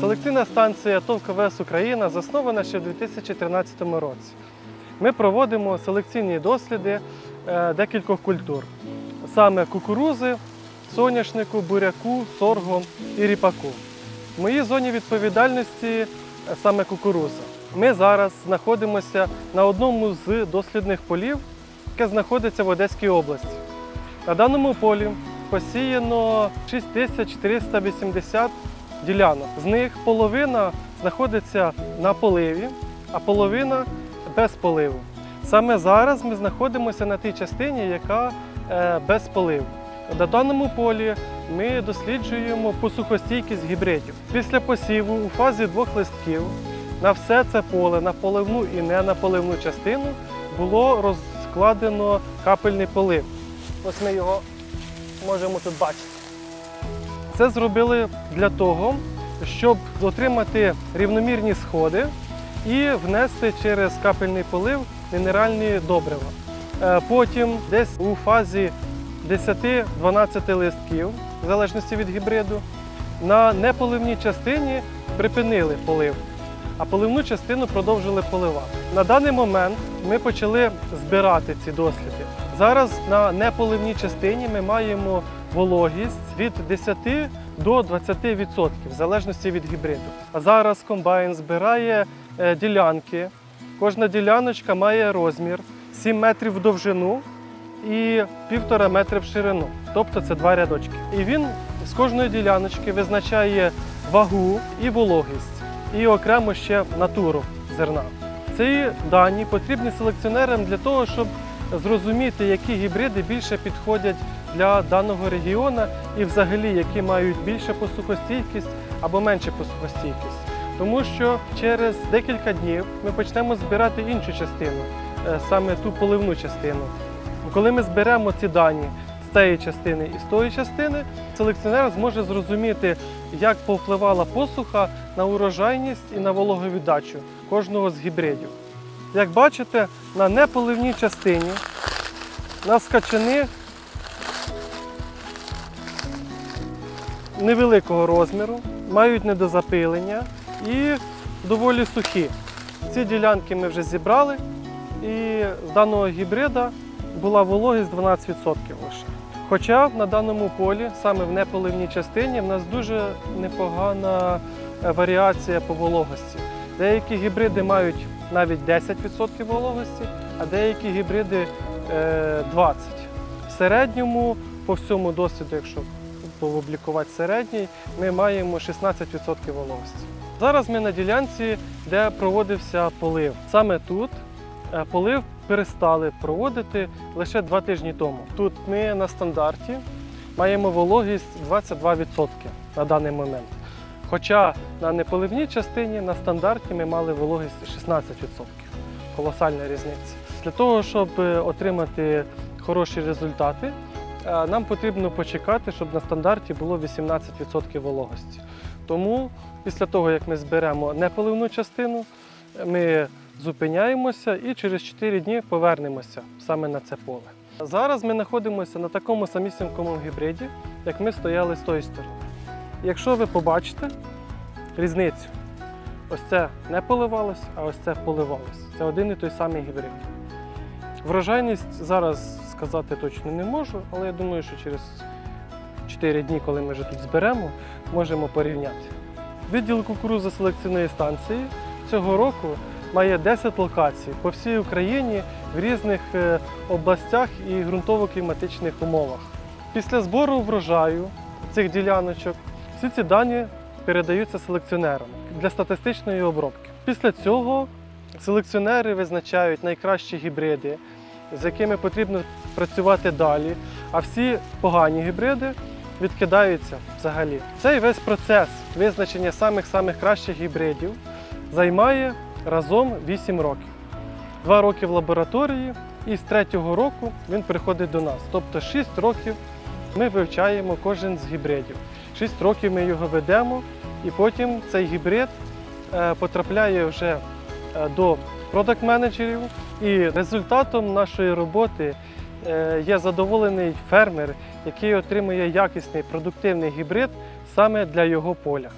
Селекційна станція ТОВ КВС Україна заснована ще в 2013 році. Ми проводимо селекційні досліди е, декількох культур, саме кукурузи, соняшнику, буряку, сорго і ріпаку. В моїй зоні відповідальності е, саме кукуруза. Ми зараз знаходимося на одному з дослідних полів, яке знаходиться в Одеській області. На даному полі посіяно 6480 ділянок. З них половина знаходиться на поливі, а половина без поливу. Саме зараз ми знаходимося на тій частині, яка е, без поливу. На даному полі ми досліджуємо посухостійкість гібридів. Після посіву у фазі двох листків на все це поле, на поливну і не на поливну частину, було розкладено капельний полив. Ось ми його можемо тут бачити. Це зробили для того, щоб отримати рівномірні сходи і внести через капельний полив мінеральні добрива. Е, Потім десь у фазі 10-12 листків, в залежності від гібриду, на неполивній частині припинили полив, а поливну частину продовжили поливати. На даний момент ми почали збирати ці досліди. Зараз на неполивній частині ми маємо вологість від 10 до 20%, в залежності від гібриду. А зараз комбайн збирає е, ділянки. Кожна діляночка має розмір 7 метрів в довжину і 1,5 метри в ширину. Тобто це два рядочки. І він з кожної діляночки визначає вагу і вологість, і окремо ще натуру зерна. Ці дані потрібні селекціонерам для того, щоб зрозуміти, які гібриди більше підходять для даного регіону і взагалі які мають більше посухостійкість або менше посухостійкість. Тому що через декілька днів ми почнемо збирати іншу частину, е, саме ту поливну частину. Коли ми зберемо ці дані з цієї частини і з тої частини, селекціонер зможе зрозуміти, як повпливала посуха на урожайність і на вологовіддачу кожного з гібридів. Як бачите, на неполивній частині у нас качани невеликого розміру, мають недозапилення і доволі сухі. Ці ділянки ми вже зібрали, і з даного гібрида була вологість 12% лише. Хоча на даному полі, саме в неполивній частині, в нас дуже непогана е, варіація по вологості. Деякі гібриди мають навіть 10% вологості, а деякі гібриди е, 20%. В середньому по всьому досвіду, якщо пооблікувати середній, ми маємо 16% вологості. Зараз ми на ділянці, де проводився полив. Саме тут е, полив перестали проводити лише два тижні тому. Тут ми на стандарті маємо вологість 22% на даний момент. Хоча на неполивній частині на стандарті ми мали вологість 16%. Колосальна різниця. Для того, щоб е, отримати хороші результати, е, нам потрібно почекати, щоб на стандарті було 18% вологості. Тому після того, як ми зберемо неполивну частину, ми зупиняємося і через 4 дні повернемося саме на це поле. Зараз ми знаходимося на такому самісінькому гібриді, як ми стояли з тої сторони. Якщо ви побачите різницю, ось це не поливалось, а ось це поливалось. Це один і той самий гібрид. Врожайність зараз сказати точно не можу, але я думаю, що через 4 дні, коли ми вже тут зберемо, можемо порівняти. Відділ кукурузи селекційної станції цього року має 10 локацій по всій Україні в різних е, областях і ґрунтово-кліматичних умовах. Після збору врожаю цих діляночок всі ці дані передаються селекціонерам для статистичної обробки. Після цього селекціонери визначають найкращі гібриди, з якими потрібно працювати далі, а всі погані гібриди відкидаються взагалі. Цей весь процес визначення самих-самих кращих гібридів займає разом 8 років. Два роки в лабораторії, і з третього року він приходить до нас. Тобто 6 років ми вивчаємо кожен з гібридів. 6 років ми його ведемо, і потім цей гібрид е, потрапляє вже е, до продакт-менеджерів. І результатом нашої роботи е, є задоволений фермер, який отримує якісний продуктивний гібрид саме для його поля.